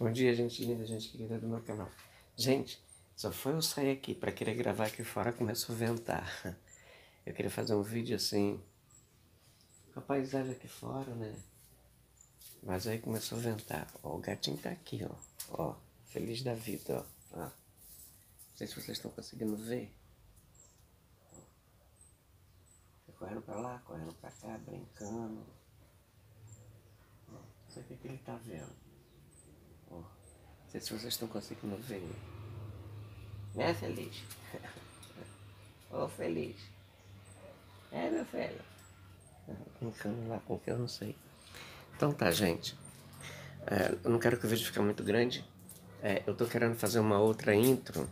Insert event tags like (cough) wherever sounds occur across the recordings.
Bom dia, gente linda, gente querida do meu canal. Gente, só foi eu sair aqui para querer gravar aqui fora, começou a ventar. Eu queria fazer um vídeo assim, com a paisagem aqui fora, né? Mas aí começou a ventar. Ó, o gatinho tá aqui, ó. Ó, feliz da vida, ó. ó. Não sei se vocês estão conseguindo ver. Correndo pra lá, correndo pra cá, brincando. Não sei o que, que ele tá vendo. Não sei se vocês estão conseguindo ver. Né, Feliz? (laughs) Ô, oh, Feliz. É, meu filho. (laughs) Brincando lá com o que eu não sei. Então tá, gente. É, eu não quero que o vídeo fique muito grande. É, eu tô querendo fazer uma outra intro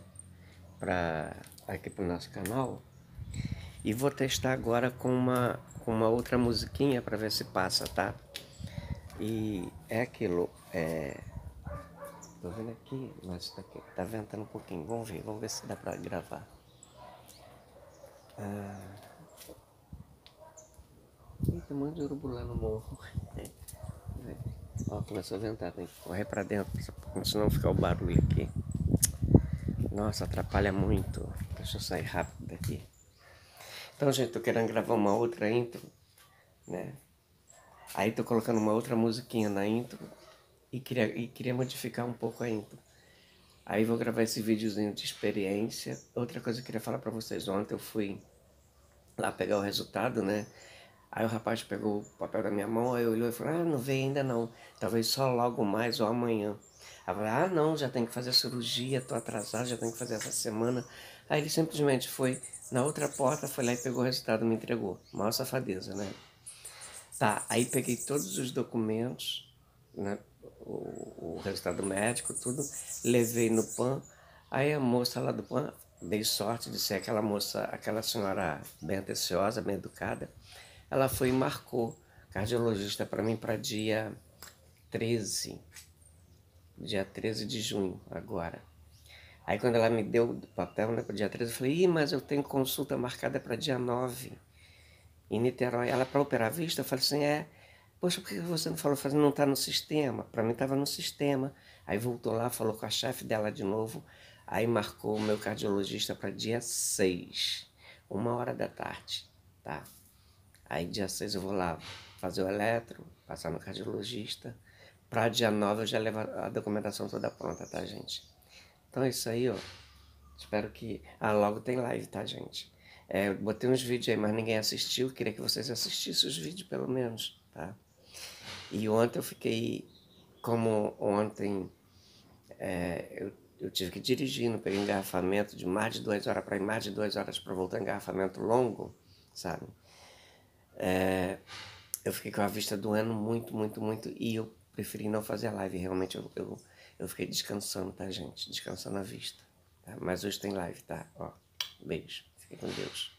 para aqui pro nosso canal. E vou testar agora com uma, com uma outra musiquinha para ver se passa, tá? E é aquilo, é, Tô vendo aqui, mas tá, aqui, tá ventando um pouquinho. Vamos ver, vamos ver se dá pra gravar. Ah... Ih, tem um monte de urubu lá no morro. (laughs) Ó, começou a ventar, tem que correr pra dentro, senão não ficar o barulho aqui. Nossa, atrapalha muito. Deixa eu sair rápido daqui. Então, gente, tô querendo gravar uma outra intro, né? Aí tô colocando uma outra musiquinha na intro e queria, e queria modificar um pouco a intro. Aí vou gravar esse videozinho de experiência. Outra coisa que eu queria falar para vocês, ontem eu fui lá pegar o resultado, né? Aí o rapaz pegou o papel da minha mão, aí olhou e falou, ah, não veio ainda não, talvez só logo mais ou amanhã. Aí eu falei, ah não, já tem que fazer cirurgia, tô atrasado, já tem que fazer essa semana. Aí ele simplesmente foi na outra porta, foi lá e pegou o resultado me entregou. Maior safadeza, né? Tá, aí peguei todos os documentos, né? O, o resultado médico, tudo, levei no PAN, aí a moça lá do PAN, dei sorte de ser aquela moça, aquela senhora bem atenciosa, bem educada, ela foi e marcou cardiologista para mim para dia 13, dia 13 de junho agora. Aí quando ela me deu o papel né, para dia 13, eu falei, Ih, mas eu tenho consulta marcada para dia 9 em Niterói. Ela para operar a vista, eu falei assim, é, Poxa, por que você não falou? Não está no sistema. Para mim estava no sistema. Aí voltou lá, falou com a chefe dela de novo. Aí marcou o meu cardiologista para dia 6, uma hora da tarde, tá? Aí dia 6 eu vou lá fazer o eletro, passar no cardiologista. Para dia 9 eu já levo a documentação toda pronta, tá, gente? Então é isso aí, ó. Espero que... Ah, logo tem live, tá, gente? É, botei uns vídeos aí, mas ninguém assistiu. Queria que vocês assistissem os vídeos, pelo menos, tá? E ontem eu fiquei, como ontem é, eu, eu, tive que dirigir, não peguei engarrafamento de mais de duas horas para ir, mais de duas horas para voltar, engarrafamento longo, sabe? É, eu fiquei com a vista doendo muito, muito, muito e eu preferi não fazer live, realmente eu, eu, eu fiquei descansando, tá gente? Descansando a vista. Tá? Mas hoje tem live, tá? Ó, beijo, fique com Deus.